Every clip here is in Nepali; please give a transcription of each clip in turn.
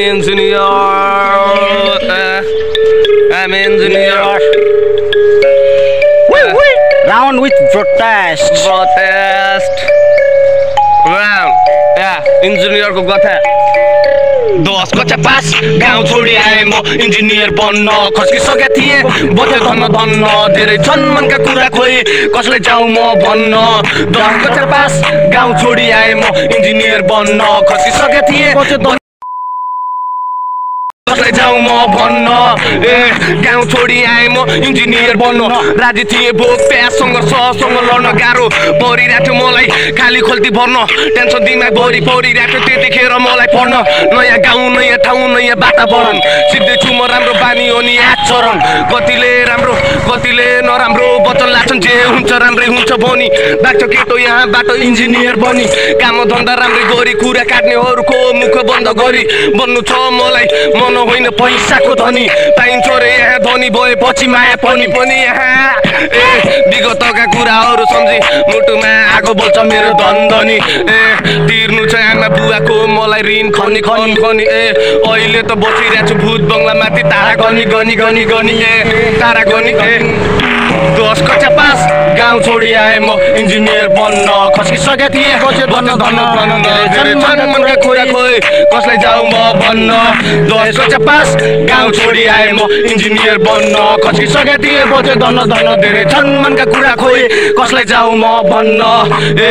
engineer. Uh, I'm engineer. Round with protest. Protest. Round. Yeah, engineer को कथा दस कक्षा पास गाउँ छोडी आएँ म इन्जिनियर बन्न खस्किसकेका थिएँ बथे धन्न धन्न धेरै छन् मनका कुरा खोइ कसलाई जाउँ म भन्न दस कक्षा पास गाउँ छोडी आएँ म इन्जिनियर बन्न खस्किसकेका थिएँ कसलाई जाउँ म भन्न। ए गाउँ छोडी आएँ म इन्जिनियर बन्न। राजी थिएँ भोक प्यास सङ्घर्षसँग लड्न गाह्रो। परिरहेको थियो मलाई खाली खोल्ती भर्न। टेन्सन दिमाग भरि परिरहेको थियो त्यतिखेर मलाई पढ्न नयाँ गाउँ नयाँ ठाउँ नयाँ वातावरण। सिक्दैछु म राम्रो बानी हो नि आचरण कतिले राम्रो कतिले नराम्रो वचन लाग्छन् जे हुन्छ राम्रै हुन्छ भनी। बाटो केटो यहाँ बाटो इन्जिनियर बनी। काम धन्दा राम्रै गरी कुरा काट्नेहरूको मुख बन्द गरी। बन्नु छ मलाई मन होइन पैसाको धनी। पाइन्छ रे यहाँ धनी भएपछि माया पनि पनि यहाँ। ए विगतका कुराहरू सम्झी मुटुमा आगो बोल्छ मेरो धन धनी। ए आमा बुवाको मलाई ऋण खनी खनी खनी ए अहिले त बसिरहेको छु भूत बङ्गला माथि तारा गनी गनी गनी गनी ए तारा गनी ए दस कक्षा पास गाउँ छोडी आएँ म इन्जिनियर बन्न खसिसकेको थिएँ कुरा खोइ कसलाई जाउँ म भन्न दस कक्षा पास गाउँ छोडी आएँ म इन्जिनियर बन्न खसिसकेको थिएँ बजे धन्न धन्न धेरै छन् मनका कुरा खोइ कसलाई जाउँ म भन्न ए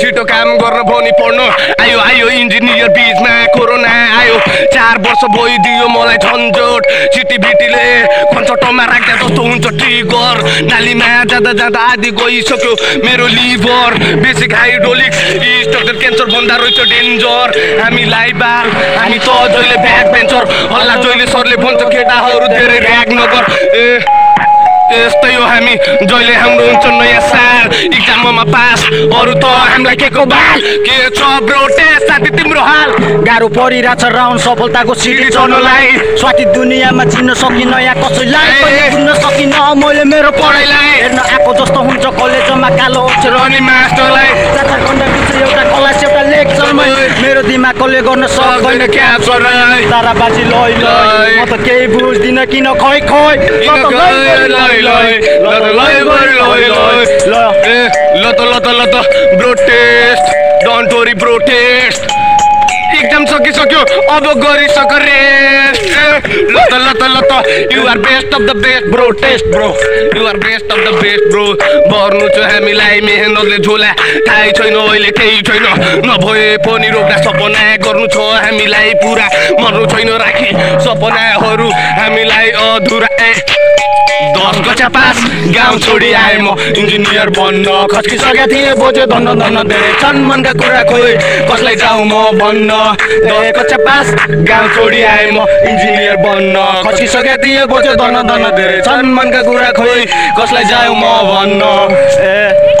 छिटो काम गर्न पनि पढ्नु आयो आयो इन्जिनियर बिचमा कोरोना आयो। चार वर्ष भइदियो मलाई झन्झट। छिटीबिटीले खन्चटमा राख्दा जस्तो हुन्छ ट्रिगर नालीमा जाँदा जाँदा आदि गइसक्यो मेरो liver. Basic hydraulic structure cancer भन्दा रहेछ डेन्जर। हामीलाई बाल हामी त जहिले ब्याक बेन्चर हल्ला जहिले सरले भन्छ केटाहरू धेरै ऱ्याग नगर। ए यस्तै हो हामी। जहिले हाम्रो हुन्छ नयाँ साल। इक्जाममा पास अरू त हामीलाई के को बाल? के छ ब्रोटे साथी तिम्रो हाल? गाह्रो परिरहेछ राउन्ड सफलताको सिडी चढ्नलाई। स्वाति दुनियाँमा चिन्न सकिन या कसैलाई बुझ्न सकिन। मैले मेरो पढाइलाई। हेर्न आएको जस्तो हुन्छ कलेजमा कालो अक्षर। अनि मास्टरलाई। एउटा मेरो दिमागले गर्न सक्दैन सक्दैन क्याप्चर ताराबाजी लय लय। म त केही बुझ्दिनँ किन खै खै। ल त ल ल त ल। त ल त protest don't worry protest exam सकिसक्यो। अब गरिसक रेस्ट ल त ल त ल त you are best of the best bro test bro you are best of the best bro भर्नु छ हामीलाई मेहनतले झोला। थाहै छैन अहिले केही छैन। नभए पनि रोक्दा सपना गर्नु छ हामीलाई पुरा। मर्नु छैन राखी सपनाहरू हामीलाई अधुरा। ए दस कक्षा पास गाउँ छोडी आएँ म। इन्जिनियर बन्न खस्किसकेका थिएँ। बोझे धन्न धन्न धेरै छन्। मनका कुरा खोइ कसलाई जाउँ म भन्न? दस कक्षा पास गाउँ छोडी आएँ म इन्जिनियर बन्न खस्किसकेका थिएँ बोझे धन्न धन्न धेरै छन् मनका कुरा खोइ कसलाई जाउँ म भन्न ए